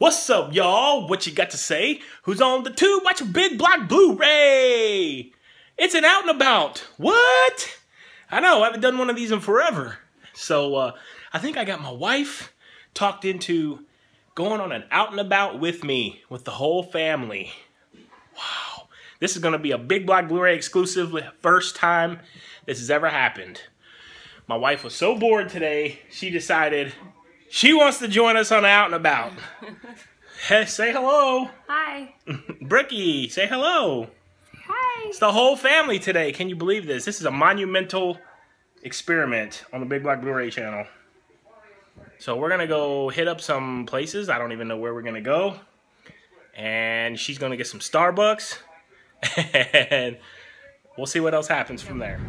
What's up, y'all? What you got to say? Who's on the tube? Watch a BigBlock Blu-ray. It's an out and about. What? I know, I haven't done one of these in forever. So, uh, I think I got my wife talked into going on an out and about with me, with the whole family. Wow. This is going to be a BigBlock Blu-ray exclusive, first time this has ever happened. My wife was so bored today, she decided she wants to join us on Out and About. hey, say hello. Hi. Brookie, say hello. Hi. It's the whole family today. Can you believe this? This is a monumental experiment on the BigBlock Blu-ray channel. So we're going to go hit up some places. I don't even know where we're going to go. And she's going to get some Starbucks. And we'll see what else happens from there.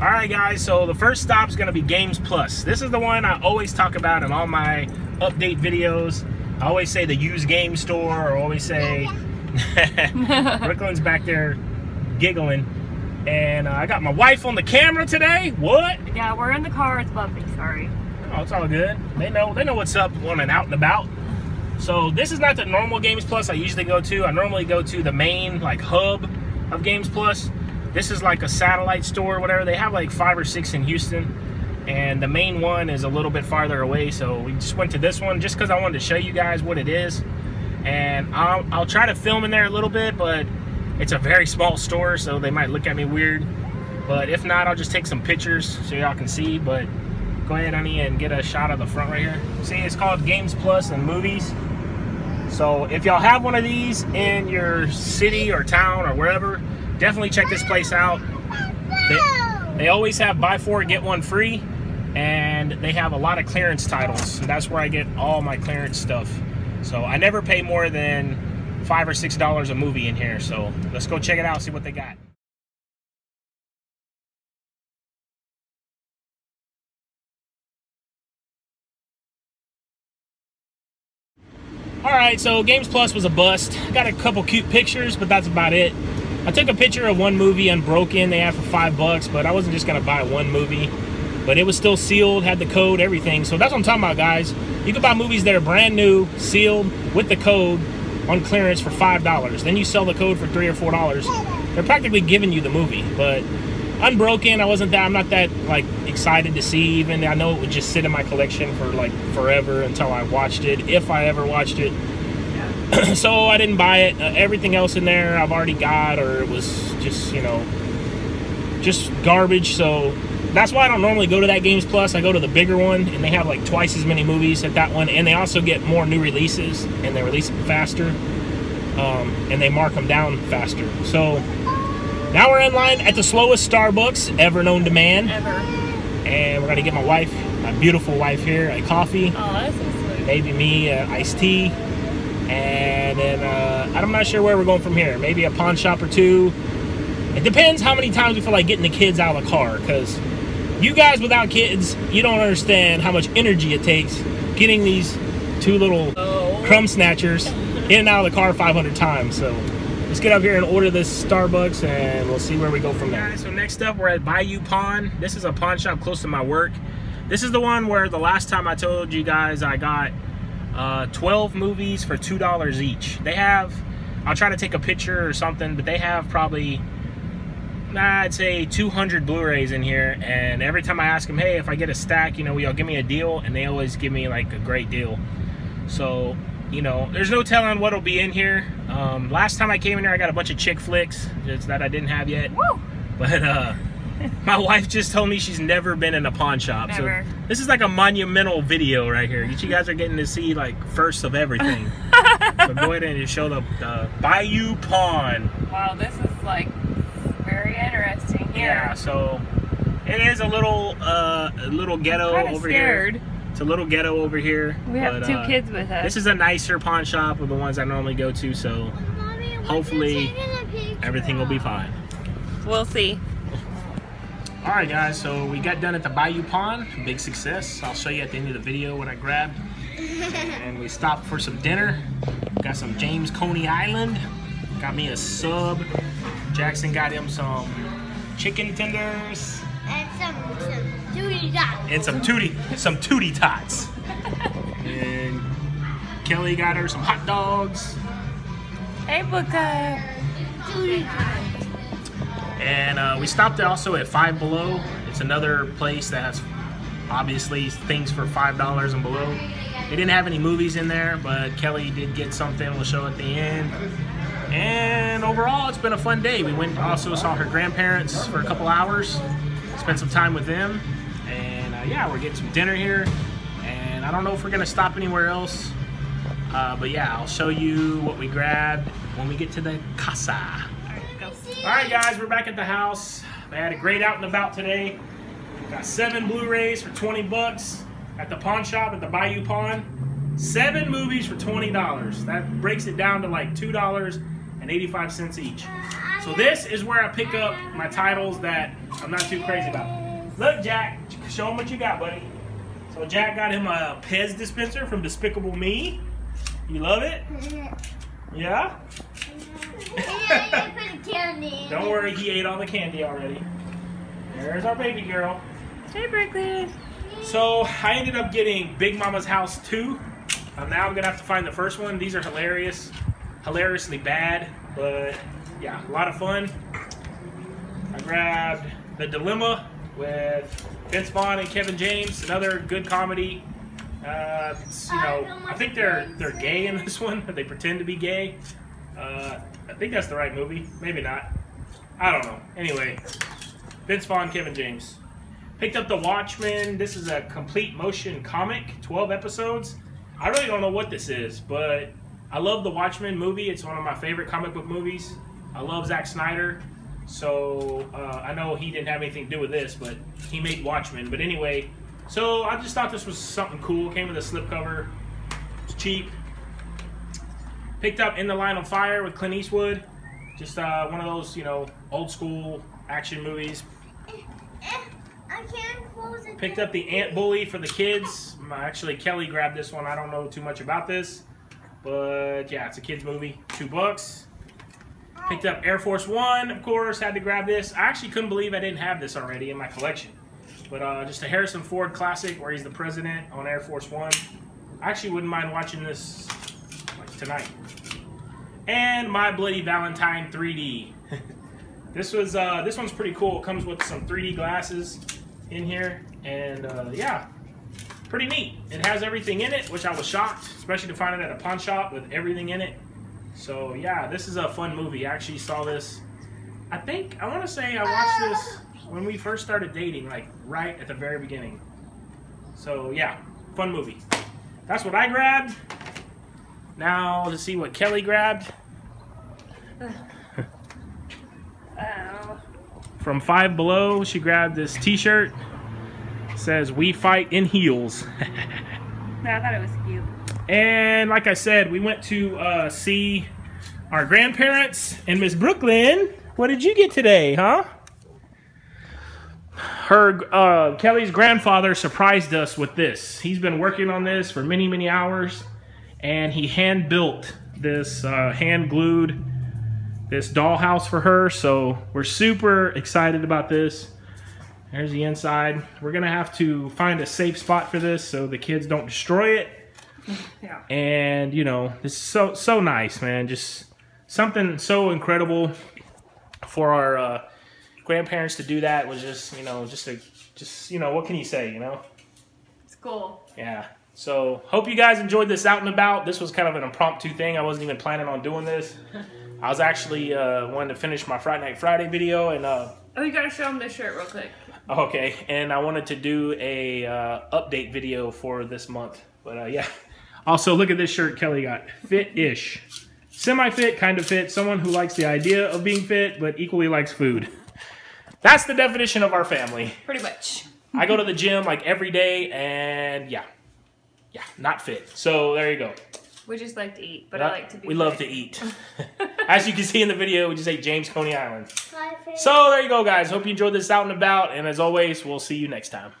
All right, guys, so the first stop is going to be Games Plus. This is the one I always talk about in all my update videos. I always say the used game store or always say... Brooklyn's back there giggling. And uh, I got my wife on the camera today. What? Yeah, we're in the car. It's bumpy. Sorry. Oh, it's all good. They know they know what's up when I'm out and about. So this is not the normal Games Plus I usually go to. I normally go to the main like hub of Games Plus. This is like a satellite store or whatever. They have like five or six in Houston. And the main one is a little bit farther away. So we just went to this one just because I wanted to show you guys what it is. And I'll, I'll try to film in there a little bit, but it's a very small store, so they might look at me weird. But if not, I'll just take some pictures so y'all can see. But go ahead, honey, and get a shot of the front right here. See, it's called Games Plus and Movies. So if y'all have one of these in your city or town or wherever, definitely check this place out. They, they always have buy four, get one free. And they have a lot of clearance titles. That's where I get all my clearance stuff. So I never pay more than five or six dollars a movie in here. So let's go check it out, see what they got. All right, so Games Plus was a bust. Got a couple cute pictures, but that's about it. I took a picture of one movie, Unbroken. They had for five bucks, but I wasn't just gonna buy one movie. But it was still sealed, had the code, everything. So that's what I'm talking about, guys. You can buy movies that are brand new, sealed, with the code on clearance for five dollars. Then you sell the code for three or four dollars. They're practically giving you the movie. But Unbroken, I wasn't that. I'm not that like excited to see. Even I know it would just sit in my collection for like forever until I watched it, if I ever watched it. so I didn't buy it. Uh, everything else in there I've already got, or it was just you know just garbage. So that's why I don't normally go to that Games Plus. I go to the bigger one, and they have like twice as many movies at that one, and they also get more new releases, and they release them faster, um, and they mark them down faster. So now we're in line at the slowest Starbucks ever known to man, Ever. and we're gonna get my wife, my beautiful wife here, a coffee, Oh, that's so sweet. maybe me uh, iced tea, and then uh, I'm not sure where we're going from here. Maybe a pawn shop or two. It depends how many times we feel like getting the kids out of the car, because you guys without kids, you don't understand how much energy it takes getting these two little Oh. crumb snatchers in and out of the car 500 times. So let's get up here and order this Starbucks and we'll see where we go from there. so next up, we're at Bayou Pawn. This is a pawn shop close to my work. This is the one where the last time I told you guys I got uh, 12 movies for $2 each. They have, I'll try to take a picture or something, but they have probably I'd say 200 Blu-rays in here, and every time I ask them, hey, if I get a stack, you know, will y'all give me a deal? And they always give me like a great deal. So, you know, there's no telling what'll be in here. Um, last time I came in here, I got a bunch of chick flicks that I didn't have yet. Woo! But uh, my wife just told me she's never been in a pawn shop. Never. So this is like a monumental video right here. You guys are getting to see like first of everything. so go ahead and show the uh, Bayou Pawn. Wow, this is like very interesting here. Yeah, so it is a little uh a little ghetto Kind of over scared. here. It's a little ghetto over here. We have but, two uh, kids with us. This is a nicer pawn shop of the ones I normally go to, so Hopefully, everything will be fine. We'll see. All right, guys. So we got done at the Bayou Pawn, Big success. I'll show you at the end of the video what I grabbed. and we stopped for some dinner. Got some James Coney Island. Got me a sub. Jackson got him some chicken tenders And some, some duty dots. and some tootie some tootie tots. and Kelly got her some hot dogs. Hey, Booker. And uh, we stopped also at Five Below. It's another place that has obviously things for five dollars and below. They didn't have any movies in there, but Kelly did get something. We'll show at the end. And overall, it's been a fun day. We went also saw her grandparents for a couple hours, spent some time with them, and uh, yeah, we're getting some dinner here. And I don't know if we're gonna stop anywhere else, uh, but yeah, I'll show you what we grabbed when we get to the casa. All right, guys, we're back at the house. I had a great out and about today. Got seven Blu-rays for 20 bucks at the pawn shop at the Bayou Pawn. Seven movies for $20. That breaks it down to like $2.85 each. So this is where I pick up my titles that I'm not too crazy about. Look, Jack, show him what you got, buddy. So Jack got him a Pez dispenser from Despicable Me. You love it? Yeah? Don't worry, he ate all the candy already. There's our baby girl. Hey, Brooklyn. So I ended up getting Big Momma's House 2. Um, now I'm gonna have to find the first one. These are hilarious, hilariously bad, but yeah, a lot of fun. I grabbed The Dilemma with Vince Vaughn and Kevin James, another good comedy. Uh, you know, I think they're they're gay in this one. They pretend to be gay. Uh, I think that's the right movie. Maybe not. I don't know. Anyway, Vince Vaughn, Kevin James. Picked up The Watchmen. This is a complete motion comic, 12 episodes. I really don't know what this is, but I love The Watchmen movie. It's one of my favorite comic book movies. I love Zack Snyder. So uh, I know he didn't have anything to do with this, but he made Watchmen. But anyway, so I just thought this was something cool. Came with a slipcover. It's cheap. Picked up In the Line of Fire with Clint Eastwood. Just uh, one of those, you know, old school action movies. Picked up the Ant Bully for the kids. Actually, Kelly grabbed this one. I don't know too much about this. But yeah, it's a kids movie. Two bucks. Picked up Air Force One, of course. Had to grab this. I actually couldn't believe I didn't have this already in my collection. But uh, just a Harrison Ford classic where he's the president on Air Force One. I actually wouldn't mind watching this like tonight. And My Bloody Valentine 3D. this was uh, this one's pretty cool. It comes with some 3D glasses in here, and uh, yeah, pretty neat. It has everything in it, which I was shocked, especially to find it at a pawn shop with everything in it. So yeah, this is a fun movie. I actually saw this. I think I want to say I watched this when we first started dating, like right at the very beginning. So yeah, fun movie. That's what I grabbed. Now to see what Kelly grabbed. From Five Below, she grabbed this t-shirt. Says, we fight in heels. No, I thought it was cute. and like I said, we went to uh, see our grandparents and Miss Brooklyn. What did you get today, huh? Her, uh, Kelly's grandfather surprised us with this. He's been working on this for many, many hours. And he hand built this uh, hand glued this dollhouse for her. So we're super excited about this. There's the inside. We're gonna have to find a safe spot for this so the kids don't destroy it. Yeah. And you know, this is so so nice, man. Just something so incredible for our uh, grandparents to do that was just you know just a just you know what can you say you know It's cool. yeah. So hope you guys enjoyed this out and about. This was kind of an impromptu thing. I wasn't even planning on doing this. I was actually uh, wanting to finish my Friday Night Friday video and uh, Oh, you gotta show them this shirt real quick. Okay, and I wanted to do a uh, update video for this month, but uh, yeah. Also, look at this shirt Kelly got. Fit-ish. Semi-fit, kind of fit. Someone who likes the idea of being fit, but equally likes food. That's the definition of our family. Pretty much. I go to the gym like every day, and yeah, yeah, not fit. So there you go. We just like to eat, but I like to be. we love to eat. As you can see in the video, we just ate James Coney Island. So there you go, guys. Hope you enjoyed this out and about, and as always, we'll see you next time.